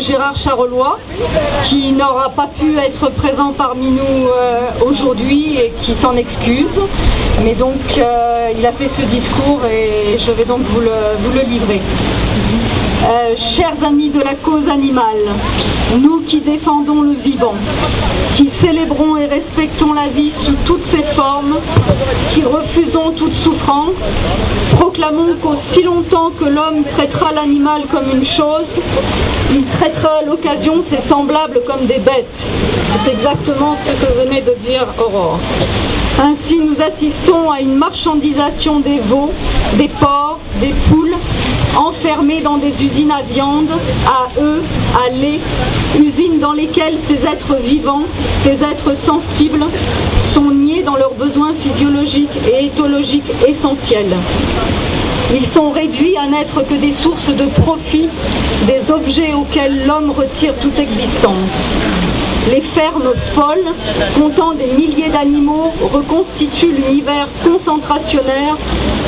Gérard Charolois, qui n'aura pas pu être présent parmi nous euh, aujourd'hui et qui s'en excuse. Mais donc, euh, il a fait ce discours et je vais donc vous le, vous le livrer. Euh, chers amis de la cause animale, nous qui défendons le vivant, qui célébrons et respectons la vie sous toutes ses formes, qui refusons toute souffrance, proclamons qu'aussi longtemps que l'homme traitera l'animal comme une chose, il traitera à l'occasion ses semblables comme des bêtes. C'est exactement ce que venait de dire Aurore. Ainsi, nous assistons à une marchandisation des veaux, des porcs, des poules, enfermés dans des usines à viande, à œufs, à lait, usines dans lesquelles ces êtres vivants, ces êtres sensibles, sont niés dans leurs besoins physiologiques et éthologiques essentiels. Ils sont réduits à n'être que des sources de profit, des objets auxquels l'homme retire toute existence. Les fermes folles, comptant des milliers d'animaux, reconstituent l'univers concentrationnaire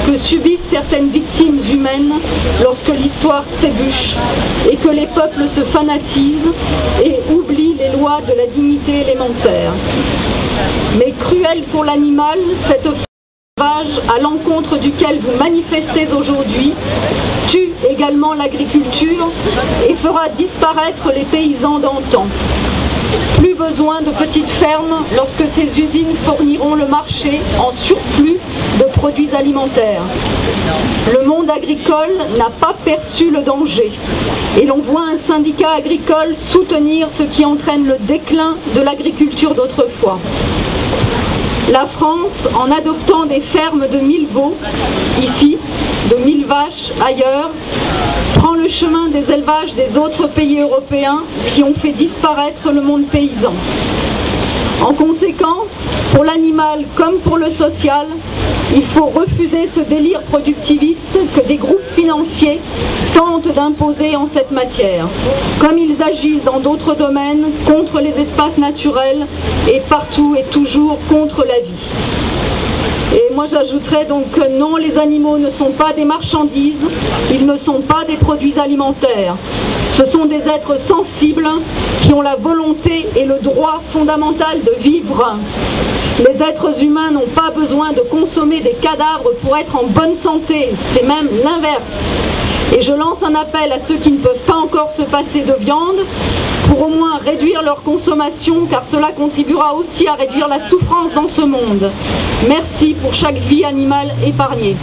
que subissent certaines victimes humaines lorsque l'histoire trébuche et que les peuples se fanatisent et oublient les lois de la dignité élémentaire. Mais cruel pour l'animal, cette à l'encontre duquel vous manifestez aujourd'hui tue également l'agriculture et fera disparaître les paysans d'antan. Plus besoin de petites fermes lorsque ces usines fourniront le marché en surplus de produits alimentaires. Le monde agricole n'a pas perçu le danger et l'on voit un syndicat agricole soutenir ce qui entraîne le déclin de l'agriculture d'autrefois. La France, en adoptant des fermes de mille veaux, ici, de mille vaches ailleurs, prend le chemin des élevages des autres pays européens qui ont fait disparaître le monde paysan. En conséquence, pour l'animal comme pour le social, il faut refuser ce délire productiviste que des groupes financiers tentent d'imposer en cette matière, comme ils agissent dans d'autres domaines contre les espaces naturels et partout et toujours contre la vie. Et moi j'ajouterais donc que non, les animaux ne sont pas des marchandises, ils ne sont pas des produits alimentaires. Ce sont des êtres sensibles qui ont la volonté et le droit fondamental de vivre. Les êtres humains n'ont pas besoin de consommer des cadavres pour être en bonne santé, c'est même l'inverse. Et je lance un appel à ceux qui ne peuvent pas encore se passer de viande pour au moins réduire leur consommation car cela contribuera aussi à réduire la souffrance dans ce monde. Merci pour chaque vie animale épargnée.